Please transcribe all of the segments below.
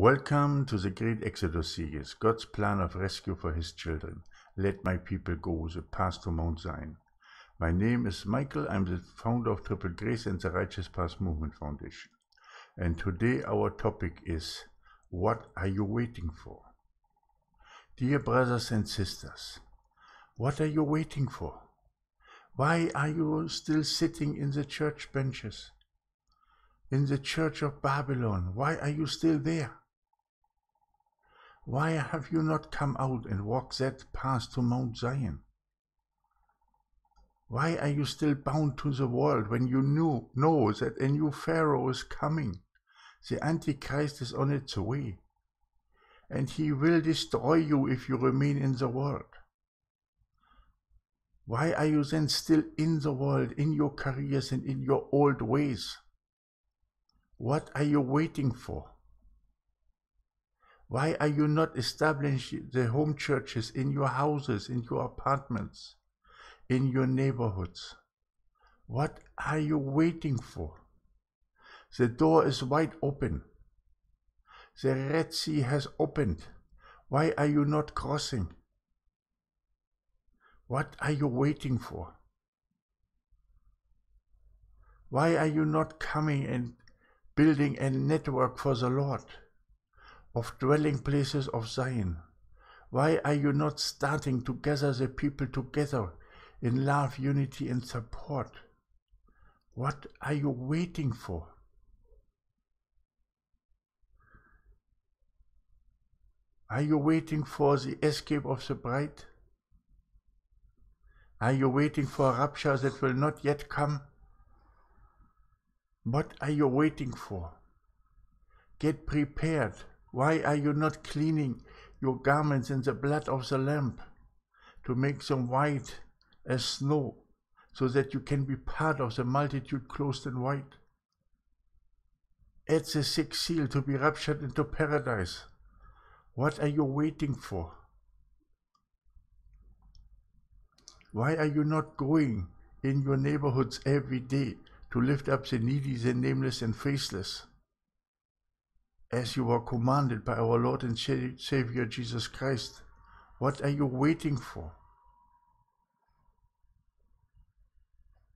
Welcome to the great Exodus series, God's plan of rescue for his children. Let my people go, the path to Mount Zion. My name is Maikel. I'm the founder of Triple Grace and the Righteous Path Movement Foundation. And today our topic is What are you waiting for? Dear brothers and sisters, what are you waiting for? Why are you still sitting in the church benches? In the church of Babylon? Why are you still there? Why have you not come out and walked that path to Mount Zion? Why are you still bound to the world when you knew, know that a new Pharaoh is coming? The Antichrist is on its way, and he will destroy you if you remain in the world. Why are you then still in the world, in your careers and in your old ways? What are you waiting for? Why are you not establishing the home churches in your houses, in your apartments, in your neighborhoods? What are you waiting for? The door is wide open. The Red Sea has opened. Why are you not crossing? What are you waiting for? Why are you not coming and building a network for the Lord? Of dwelling places of Zion? Why are you not starting to gather the people together in love, unity, and support? What are you waiting for? Are you waiting for the escape of the bride? Are you waiting for a rapture that will not yet come? What are you waiting for? Get prepared. Why are you not cleaning your garments in the blood of the Lamb to make them white as snow, so that you can be part of the multitude clothed in white? Add the sixth seal to be raptured into paradise. What are you waiting for? Why are you not going in your neighborhoods every day to lift up the needy, the nameless, and faceless? As you are commanded by our Lord and Savior Jesus Christ. What are you waiting for?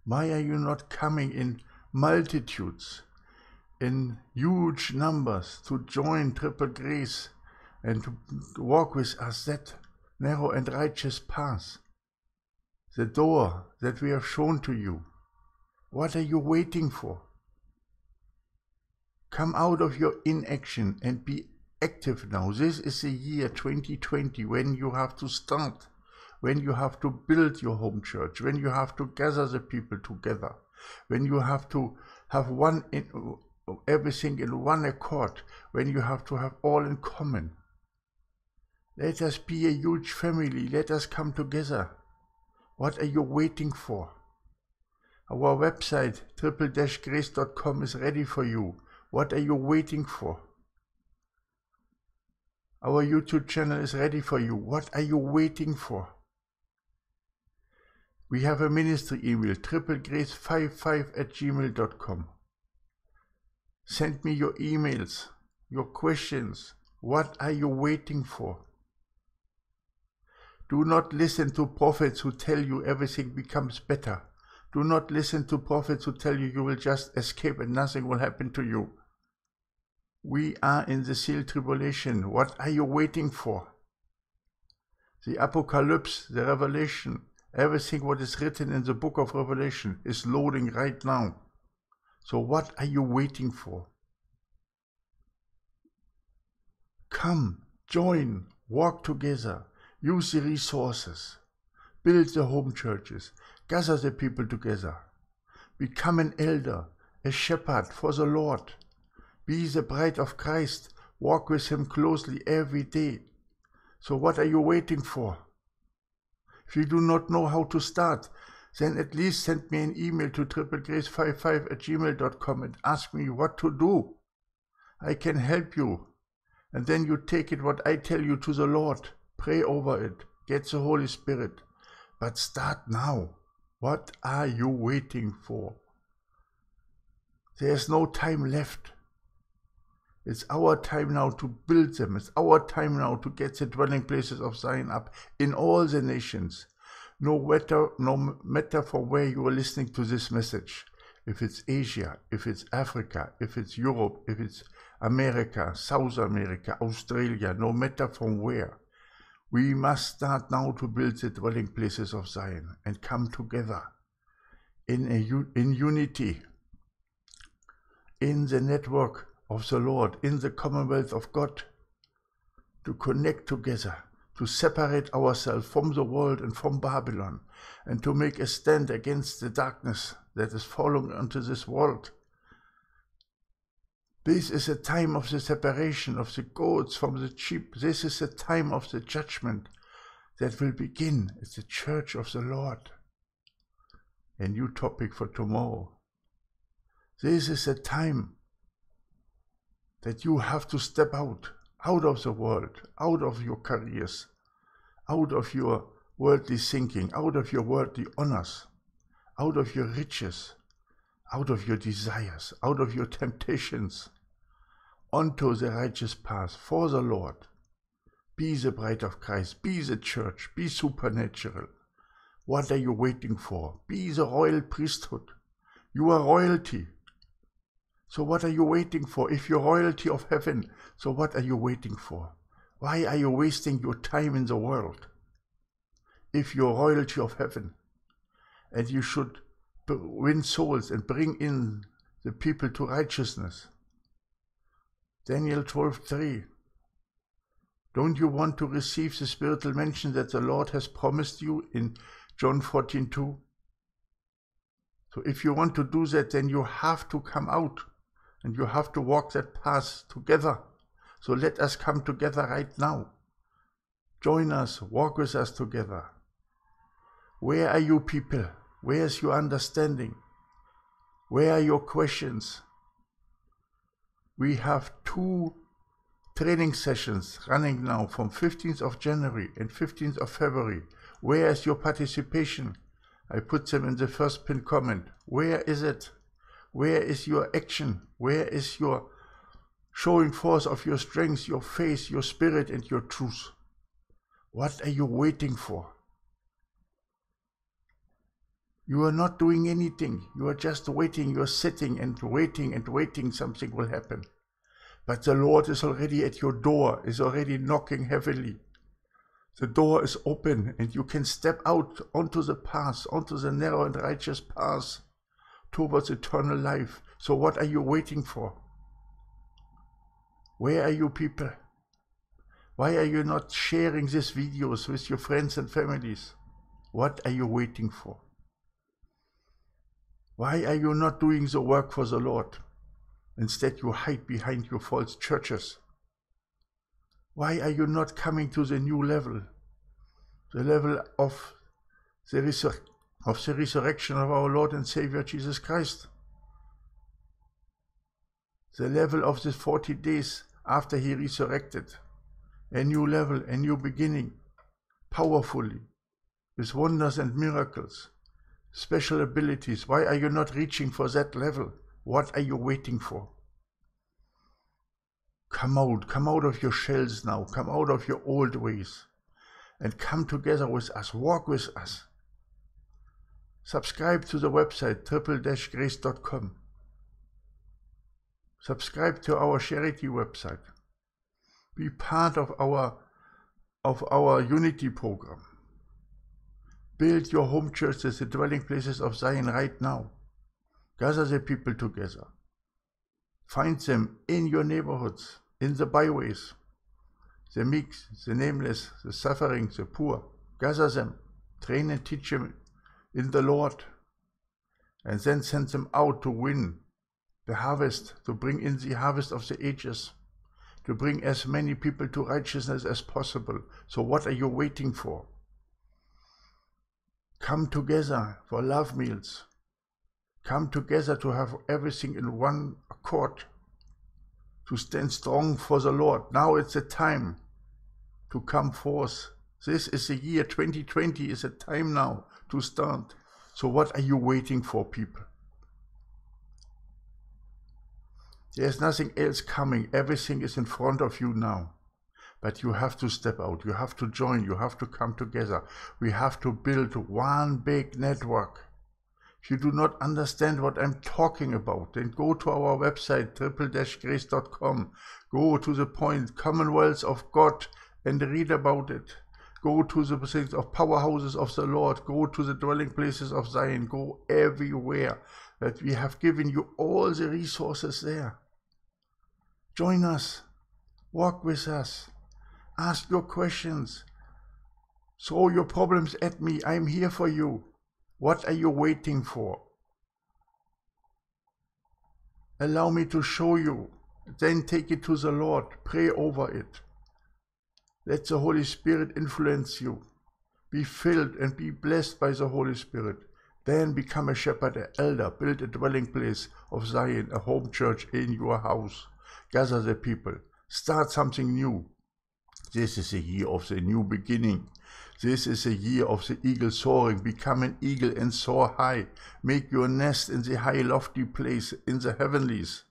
Why are you not coming in multitudes, in huge numbers, to join Triple Grace and to walk with us that narrow and righteous path? The door that we have shown to you. What are you waiting for? Come out of your inaction and be active now. This is the year 2020 when you have to start, when you have to build your home church, when you have to gather the people together, when you have to have one in, everything in one accord, when you have to have all in common. Let us be a huge family. Let us come together. What are you waiting for? Our website, triple-grace.com is ready for you. What are you waiting for? Our YouTube channel is ready for you. What are you waiting for? We have a ministry email, triplegrace55 at gmail.com. Send me your emails, your questions. What are you waiting for? Do not listen to prophets who tell you everything becomes better. Do not listen to prophets who tell you you will just escape and nothing will happen to you. We are in the seal tribulation. What are you waiting for? The apocalypse, the revelation, everything what is written in the book of Revelation is loading right now. So what are you waiting for? Come, join, walk together, use the resources, build the home churches, gather the people together, become an elder, a shepherd for the Lord. Be the bride of Christ. Walk with him closely every day. So what are you waiting for? If you do not know how to start, then at least send me an email to triplegrace55 at gmail.com and ask me what to do. I can help you. And then you take it what I tell you to the Lord. Pray over it. Get the Holy Spirit. But start now. What are you waiting for? There's no time left. It's our time now to build them. It's our time now to get the dwelling places of Zion up in all the nations. No matter, no matter from where you are listening to this message, if it's Asia, if it's Africa, if it's Europe, if it's America, South America, Australia, no matter from where, we must start now to build the dwelling places of Zion and come together in, a, in unity, in the network of the Lord, in the commonwealth of God, to connect together, to separate ourselves from the world and from Babylon, and to make a stand against the darkness that is falling into this world. This is a time of the separation of the goats from the sheep. This is a time of the judgment that will begin. at the church of the Lord. A new topic for tomorrow. This is a time that you have to step out, out of the world, out of your careers, out of your worldly thinking, out of your worldly honors, out of your riches, out of your desires, out of your temptations, onto the righteous path for the Lord. Be the bride of Christ, be the church, be supernatural. What are you waiting for? Be the royal priesthood. You are royalty. So what are you waiting for? If you're royalty of heaven, so what are you waiting for? Why are you wasting your time in the world? If you're royalty of heaven, and you should win souls and bring in the people to righteousness. Daniel 12:3 Don't you want to receive the spiritual mansion that the Lord has promised you in John 14:2? So if you want to do that, then you have to come out and you have to walk that path together. So let us come together right now. Join us, walk with us together. Where are you people? Where is your understanding? Where are your questions? We have two training sessions running now from 15th of January and 15th of February. Where is your participation? I put them in the first pin comment. Where is it? Where is your action? Where is your showing forth of your strength, your faith, your spirit, and your truth? What are you waiting for? You are not doing anything. You are just waiting. You are sitting and waiting and waiting something will happen. But the Lord is already at your door, is already knocking heavily. The door is open and you can step out onto the path, onto the narrow and righteous path towards eternal life. So what are you waiting for? Where are you people? Why are you not sharing these videos with your friends and families? What are you waiting for? Why are you not doing the work for the Lord? Instead, you hide behind your false churches. Why are you not coming to the new level? The level of the of the resurrection of our Lord and Savior Jesus Christ. The level of the 40 days after he resurrected. A new level, a new beginning, powerfully, with wonders and miracles, special abilities. Why are you not reaching for that level? What are you waiting for? Come out, come out of your shells now, come out of your old ways, and come together with us, walk with us. Subscribe to the website triple-grace.com. Subscribe to our charity website. Be part of our of our unity program. Build your home churches, the dwelling places of Zion right now. Gather the people together. Find them in your neighborhoods, in the byways, the meek, the nameless, the suffering, the poor. Gather them, train and teach them in the Lord, and then send them out to win the harvest, to bring in the harvest of the ages, to bring as many people to righteousness as possible. So, what are you waiting for? Come together for love meals. Come together to have everything in one accord, to stand strong for the Lord. Now it's the time to come forth. This is the year 2020 is a time now to start. So what are you waiting for, people? There's nothing else coming. Everything is in front of you now. But you have to step out. You have to join. You have to come together. We have to build one big network. If you do not understand what I'm talking about, then go to our website, triple-grace.com. Go to the point, Commonwealth of God, and read about it. Go to the things of powerhouses of the Lord. Go to the dwelling places of Zion. Go everywhere that we have given you all the resources there. Join us. Walk with us. Ask your questions. Throw your problems at me. I'm here for you. What are you waiting for? Allow me to show you. Then take it to the Lord. Pray over it. Let the Holy Spirit influence you. Be filled and be blessed by the Holy Spirit. Then become a shepherd, an elder, build a dwelling place of Zion, a home church in your house. Gather the people. Start something new. This is a year of the new beginning. This is a year of the eagle soaring. Become an eagle and soar high. Make your nest in the high, lofty place in the heavenlies.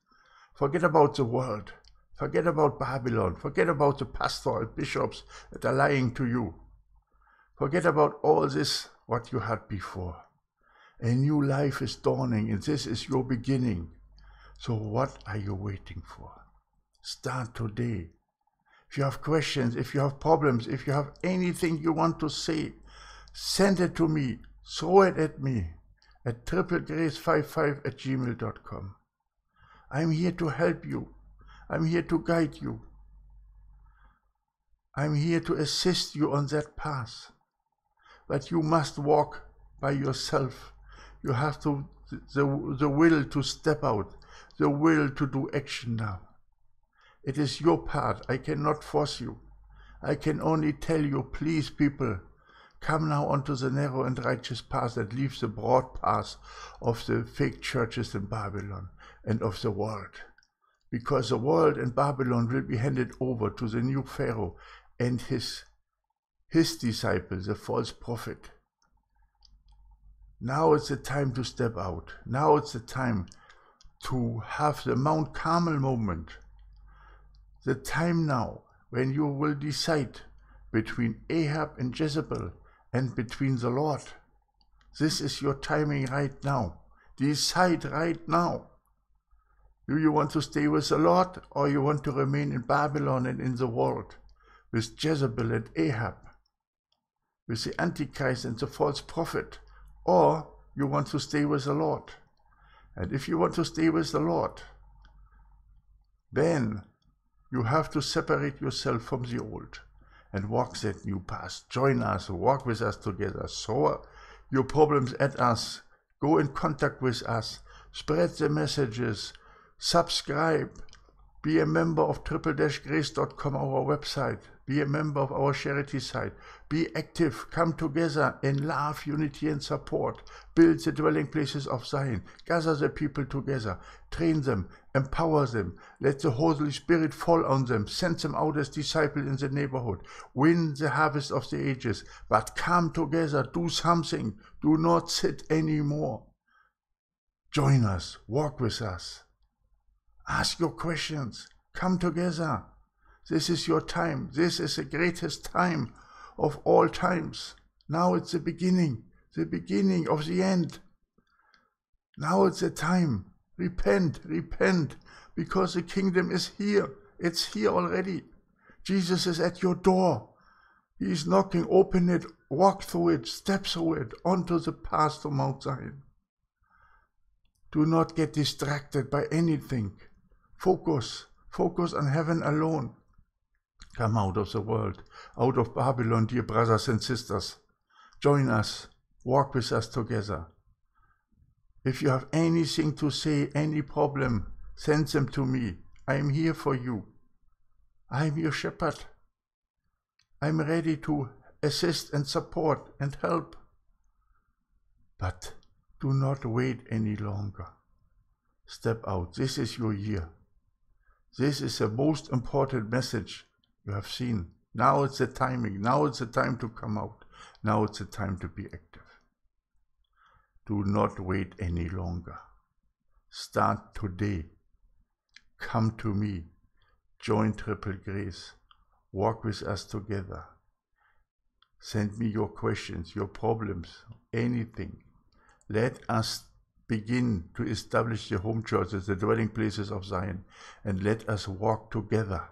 Forget about the world. Forget about Babylon. Forget about the pastor and bishops that are lying to you. Forget about all this, what you had before. A new life is dawning, and this is your beginning. So, what are you waiting for? Start today. If you have questions, if you have problems, if you have anything you want to say, send it to me, throw it at me at triplegrace55 at gmail.com. I'm here to help you. I'm here to guide you. I'm here to assist you on that path. But you must walk by yourself. You have to the, the will to step out, the will to do action now. It is your part. I cannot force you. I can only tell you, please, people, come now onto the narrow and righteous path that leaves the broad path of the fake churches in Babylon and of the world. Because the world and Babylon will be handed over to the new Pharaoh and his, his disciples, the false prophet. Now it's the time to step out. Now it's the time to have the Mount Carmel moment the time now when you will decide between Ahab and Jezebel and between the Lord. This is your timing right now. Decide right now. Do you want to stay with the Lord or you want to remain in Babylon and in the world with Jezebel and Ahab, with the Antichrist and the false prophet, or you want to stay with the Lord? And if you want to stay with the Lord, then you have to separate yourself from the old and walk that new path. Join us, walk with us together. Throw your problems at us. Go in contact with us. Spread the messages. Subscribe. Be a member of triple-grace.com, our website. Be a member of our charity site. Be active. Come together in love, unity, and support. Build the dwelling places of Zion. Gather the people together. Train them. Empower them. Let the Holy Spirit fall on them. Send them out as disciples in the neighborhood. Win the harvest of the ages. But come together. Do something. Do not sit anymore. Join us. Walk with us. Ask your questions. Come together. This is your time. This is the greatest time of all times. Now it's the beginning, the beginning of the end. Now it's the time. Repent, repent, because the kingdom is here. It's here already. Jesus is at your door. He is knocking. Open it, walk through it, step through it, onto the path to Mount Zion. Do not get distracted by anything. Focus. Focus on heaven alone. Come out of the world, out of Babylon, dear brothers and sisters. Join us, walk with us together. If you have anything to say, any problem, send them to me. I am here for you. I am your shepherd. I am ready to assist and support and help. But do not wait any longer. Step out. This is your year. This is the most important message you have seen. Now it's the timing. Now it's the time to come out. Now it's the time to be active. Do not wait any longer. Start today. Come to me. Join Triple Grace. Walk with us together. Send me your questions, your problems, anything. Let us begin to establish the home churches, the dwelling places of Zion, and let us walk together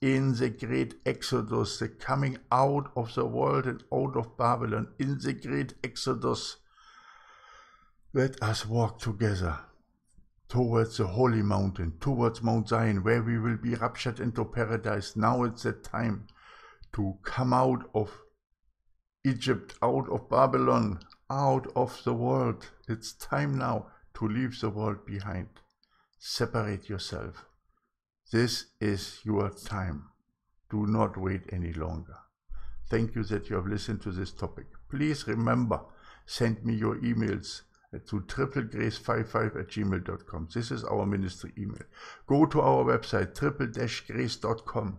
in the great exodus, the coming out of the world and out of Babylon, in the great exodus. Let us walk together towards the holy mountain, towards Mount Zion, where we will be raptured into paradise. Now it's the time to come out of Egypt, out of Babylon, out of the world. It's time now to leave the world behind. Separate yourself. This is your time. Do not wait any longer. Thank you that you have listened to this topic. Please remember, send me your emails to triplegrace55 at gmail.com. This is our ministry email. Go to our website, triple-grace.com.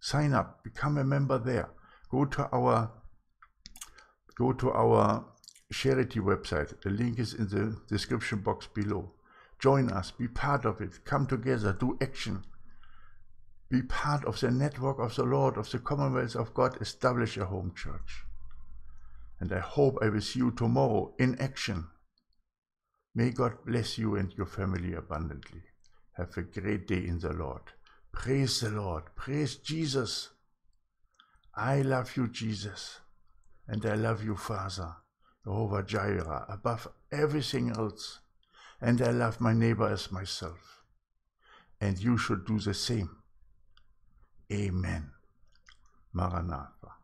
Sign up, become a member there. Go to our go to our charity website. The link is in the description box below. Join us, be part of it, come together, do action. Be part of the network of the Lord, of the Commonwealth of God, establish a home church. And I hope I will see you tomorrow in action. May God bless you and your family abundantly. Have a great day in the Lord. Praise the Lord. Praise Jesus. I love you, Jesus. And I love you, Father, Jehovah Jireh, above everything else. And I love my neighbor as myself. And you should do the same. Amen. Maranatha.